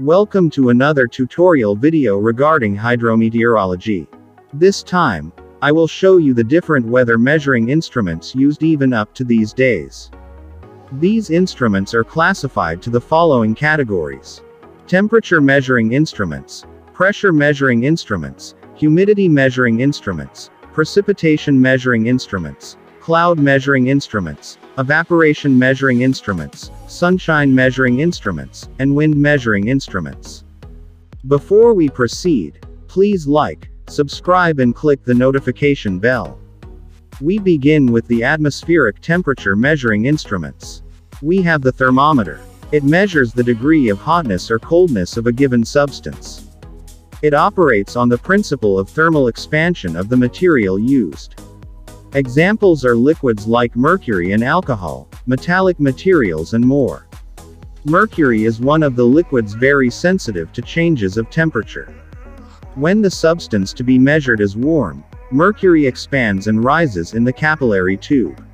Welcome to another tutorial video regarding hydrometeorology. This time, I will show you the different weather measuring instruments used even up to these days. These instruments are classified to the following categories. Temperature measuring instruments, pressure measuring instruments, humidity measuring instruments, precipitation measuring instruments, cloud measuring instruments, evaporation measuring instruments, sunshine measuring instruments, and wind measuring instruments. Before we proceed, please like, subscribe and click the notification bell. We begin with the atmospheric temperature measuring instruments. We have the thermometer. It measures the degree of hotness or coldness of a given substance. It operates on the principle of thermal expansion of the material used. Examples are liquids like mercury and alcohol, metallic materials and more. Mercury is one of the liquids very sensitive to changes of temperature. When the substance to be measured is warm, mercury expands and rises in the capillary tube.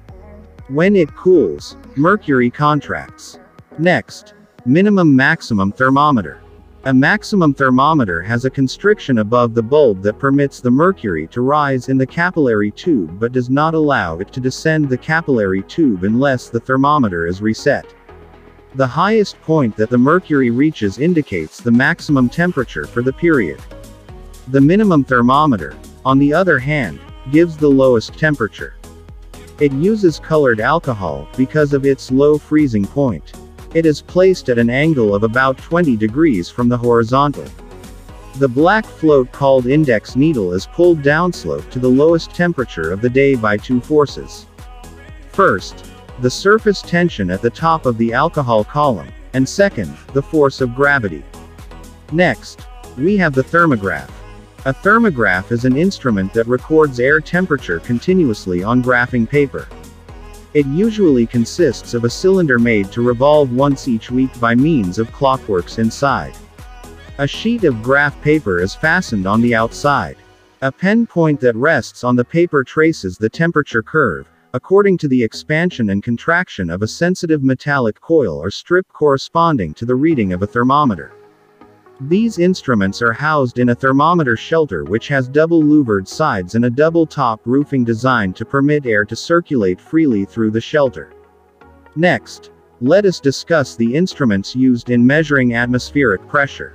When it cools, mercury contracts. Next, minimum maximum thermometer. A maximum thermometer has a constriction above the bulb that permits the mercury to rise in the capillary tube but does not allow it to descend the capillary tube unless the thermometer is reset. The highest point that the mercury reaches indicates the maximum temperature for the period. The minimum thermometer, on the other hand, gives the lowest temperature. It uses colored alcohol because of its low freezing point. It is placed at an angle of about 20 degrees from the horizontal. The black float called index needle is pulled downslope to the lowest temperature of the day by two forces. First, the surface tension at the top of the alcohol column, and second, the force of gravity. Next, we have the thermograph. A thermograph is an instrument that records air temperature continuously on graphing paper. It usually consists of a cylinder made to revolve once each week by means of clockworks inside. A sheet of graph paper is fastened on the outside. A pen point that rests on the paper traces the temperature curve, according to the expansion and contraction of a sensitive metallic coil or strip corresponding to the reading of a thermometer. These instruments are housed in a thermometer shelter which has double louvered sides and a double top roofing design to permit air to circulate freely through the shelter. Next, let us discuss the instruments used in measuring atmospheric pressure.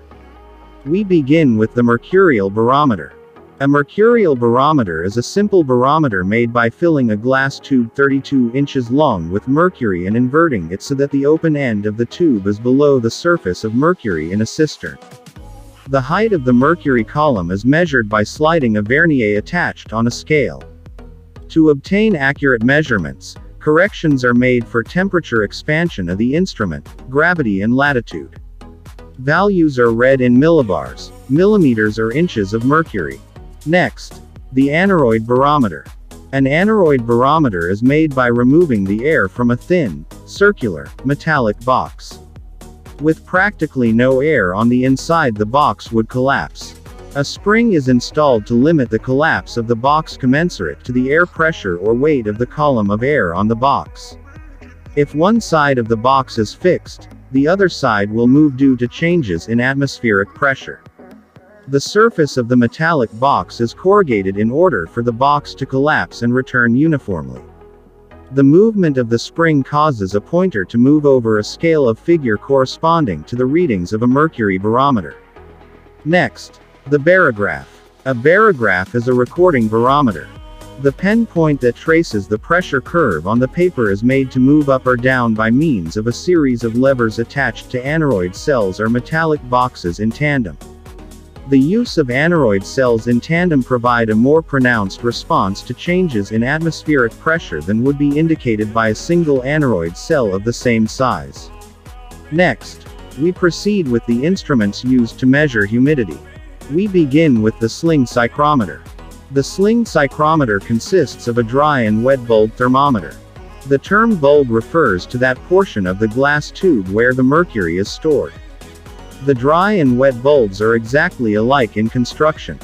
We begin with the mercurial barometer. A mercurial barometer is a simple barometer made by filling a glass tube 32 inches long with mercury and inverting it so that the open end of the tube is below the surface of mercury in a cistern. The height of the mercury column is measured by sliding a vernier attached on a scale. To obtain accurate measurements, corrections are made for temperature expansion of the instrument, gravity and latitude. Values are read in millibars, millimeters or inches of mercury. Next, the aneroid barometer. An aneroid barometer is made by removing the air from a thin, circular, metallic box. With practically no air on the inside the box would collapse. A spring is installed to limit the collapse of the box commensurate to the air pressure or weight of the column of air on the box. If one side of the box is fixed, the other side will move due to changes in atmospheric pressure. The surface of the metallic box is corrugated in order for the box to collapse and return uniformly. The movement of the spring causes a pointer to move over a scale of figure corresponding to the readings of a mercury barometer. Next, the barograph. A barograph is a recording barometer. The pen point that traces the pressure curve on the paper is made to move up or down by means of a series of levers attached to aneroid cells or metallic boxes in tandem. The use of aneroid cells in tandem provide a more pronounced response to changes in atmospheric pressure than would be indicated by a single aneroid cell of the same size. Next, we proceed with the instruments used to measure humidity. We begin with the sling psychrometer. The sling psychrometer consists of a dry and wet bulb thermometer. The term bulb refers to that portion of the glass tube where the mercury is stored. The dry and wet bulbs are exactly alike in construction.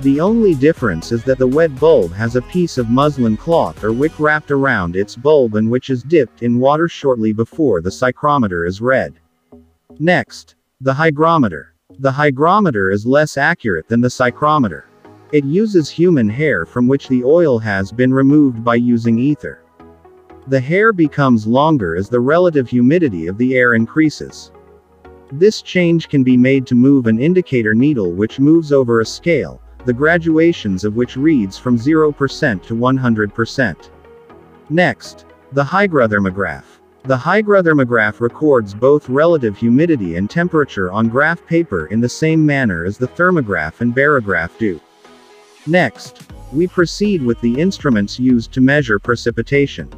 The only difference is that the wet bulb has a piece of muslin cloth or wick wrapped around its bulb and which is dipped in water shortly before the psychrometer is read. Next, The hygrometer. The hygrometer is less accurate than the psychrometer. It uses human hair from which the oil has been removed by using ether. The hair becomes longer as the relative humidity of the air increases. This change can be made to move an indicator needle which moves over a scale, the graduations of which reads from 0% to 100%. Next, the hygrothermograph. The hygrothermograph records both relative humidity and temperature on graph paper in the same manner as the thermograph and barograph do. Next, we proceed with the instruments used to measure precipitation.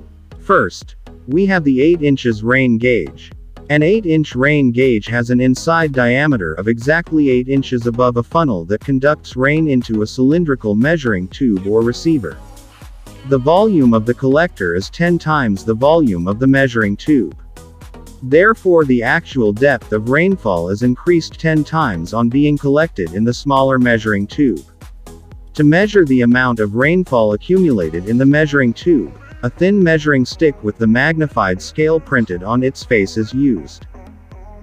First, we have the 8 inches rain gauge. An 8-inch rain gauge has an inside diameter of exactly 8 inches above a funnel that conducts rain into a cylindrical measuring tube or receiver. The volume of the collector is 10 times the volume of the measuring tube. Therefore the actual depth of rainfall is increased 10 times on being collected in the smaller measuring tube. To measure the amount of rainfall accumulated in the measuring tube, a thin measuring stick with the magnified scale printed on its face is used.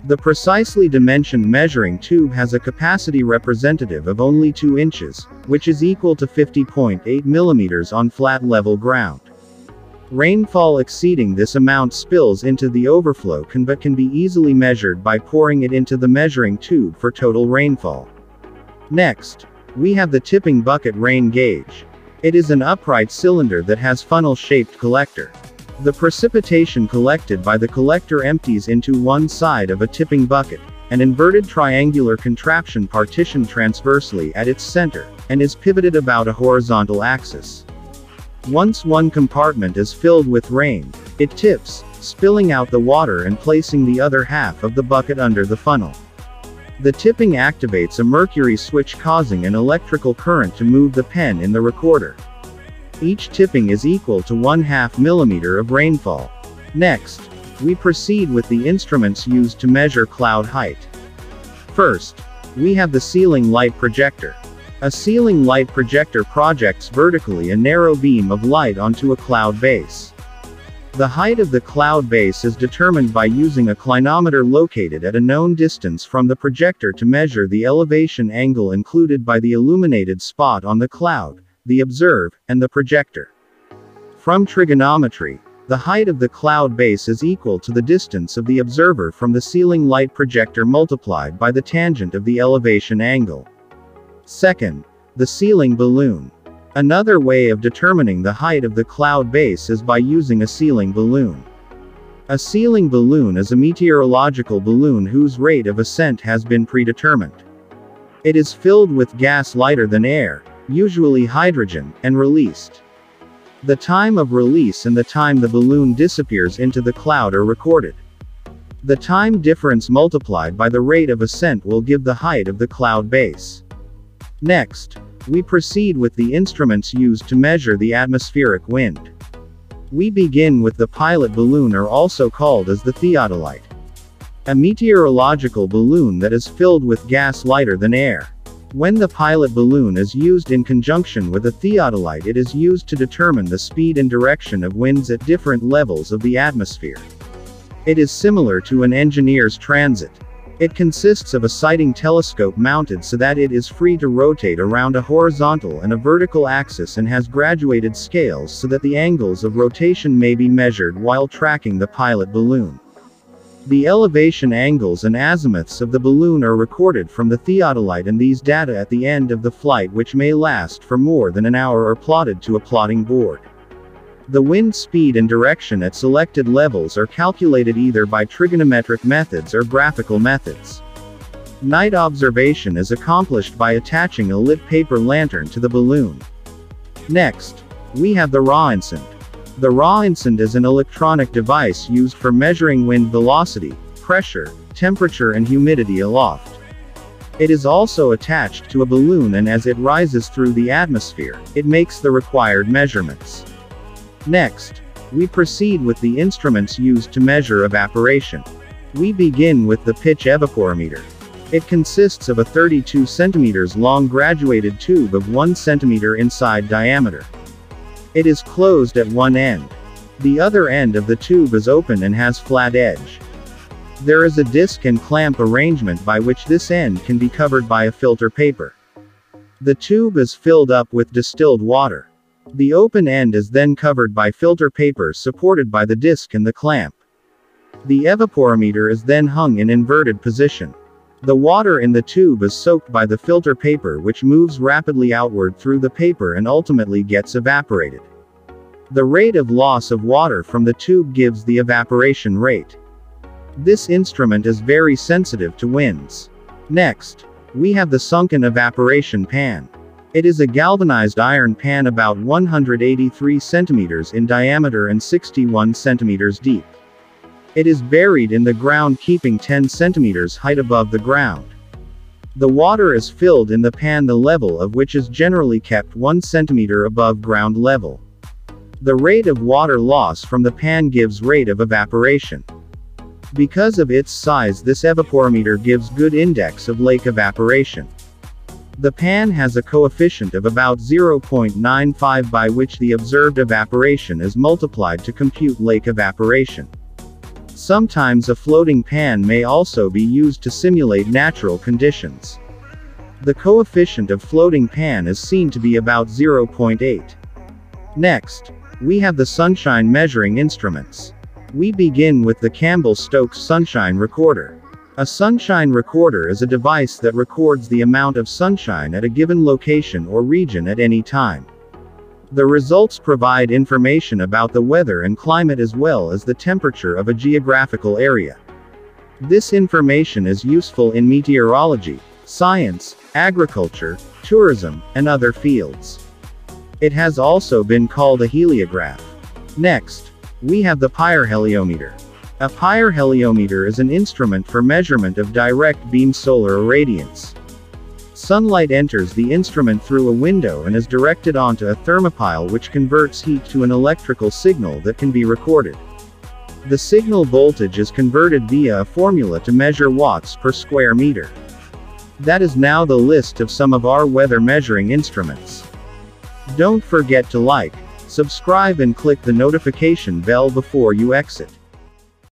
The precisely dimensioned measuring tube has a capacity representative of only 2 inches, which is equal to 50.8 millimeters on flat level ground. Rainfall exceeding this amount spills into the overflow can but can be easily measured by pouring it into the measuring tube for total rainfall. Next, we have the tipping bucket rain gauge. It is an upright cylinder that has funnel-shaped collector. The precipitation collected by the collector empties into one side of a tipping bucket, an inverted triangular contraption partitioned transversely at its center, and is pivoted about a horizontal axis. Once one compartment is filled with rain, it tips, spilling out the water and placing the other half of the bucket under the funnel. The tipping activates a mercury switch causing an electrical current to move the pen in the recorder. Each tipping is equal to 1 half millimeter of rainfall. Next, we proceed with the instruments used to measure cloud height. First, we have the ceiling light projector. A ceiling light projector projects vertically a narrow beam of light onto a cloud base. The height of the cloud base is determined by using a clinometer located at a known distance from the projector to measure the elevation angle included by the illuminated spot on the cloud, the observe, and the projector. From trigonometry, the height of the cloud base is equal to the distance of the observer from the ceiling light projector multiplied by the tangent of the elevation angle. Second, the ceiling balloon. Another way of determining the height of the cloud base is by using a ceiling balloon. A ceiling balloon is a meteorological balloon whose rate of ascent has been predetermined. It is filled with gas lighter than air, usually hydrogen, and released. The time of release and the time the balloon disappears into the cloud are recorded. The time difference multiplied by the rate of ascent will give the height of the cloud base. Next, we proceed with the instruments used to measure the atmospheric wind. We begin with the pilot balloon or also called as the theodolite. A meteorological balloon that is filled with gas lighter than air. When the pilot balloon is used in conjunction with a theodolite it is used to determine the speed and direction of winds at different levels of the atmosphere. It is similar to an engineer's transit. It consists of a sighting telescope mounted so that it is free to rotate around a horizontal and a vertical axis and has graduated scales so that the angles of rotation may be measured while tracking the pilot balloon. The elevation angles and azimuths of the balloon are recorded from the theodolite and these data at the end of the flight which may last for more than an hour are plotted to a plotting board. The wind speed and direction at selected levels are calculated either by trigonometric methods or graphical methods. Night observation is accomplished by attaching a lit paper lantern to the balloon. Next, we have the Röntgen. The Röntgen is an electronic device used for measuring wind velocity, pressure, temperature and humidity aloft. It is also attached to a balloon and as it rises through the atmosphere, it makes the required measurements. Next, we proceed with the instruments used to measure evaporation. We begin with the Piche evaporimeter. It consists of a 32 cm long graduated tube of 1 cm inside diameter. It is closed at one end. The other end of the tube is open and has flat edge. There is a disc and clamp arrangement by which this end can be covered by a filter paper. The tube is filled up with distilled water. The open end is then covered by filter paper supported by the disc and the clamp. The evaporimeter is then hung in inverted position. The water in the tube is soaked by the filter paper which moves rapidly outward through the paper and ultimately gets evaporated. The rate of loss of water from the tube gives the evaporation rate. This instrument is very sensitive to winds. Next, we have the sunken evaporation pan. It is a galvanized iron pan about 183 centimeters in diameter and 61 centimeters deep. It is buried in the ground keeping 10 centimeters height above the ground. The water is filled in the pan the level of which is generally kept 1 centimeter above ground level. The rate of water loss from the pan gives rate of evaporation. Because of its size this evaporimeter gives good index of lake evaporation. The pan has a coefficient of about 0.95 by which the observed evaporation is multiplied to compute lake evaporation. Sometimes a floating pan may also be used to simulate natural conditions. The coefficient of floating pan is seen to be about 0.8. Next, we have the sunshine measuring instruments. We begin with the Campbell-Stokes Sunshine Recorder. A sunshine recorder is a device that records the amount of sunshine at a given location or region at any time. The results provide information about the weather and climate as well as the temperature of a geographical area. This information is useful in meteorology, science, agriculture, tourism, and other fields. It has also been called a heliograph. Next, we have the pyrheliometer. A pyrheliometer is an instrument for measurement of direct beam solar irradiance. Sunlight enters the instrument through a window and is directed onto a thermopile which converts heat to an electrical signal that can be recorded. The signal voltage is converted via a formula to measure watts per square meter. That is now the list of some of our weather measuring instruments. Don't forget to like, subscribe and click the notification bell before you exit.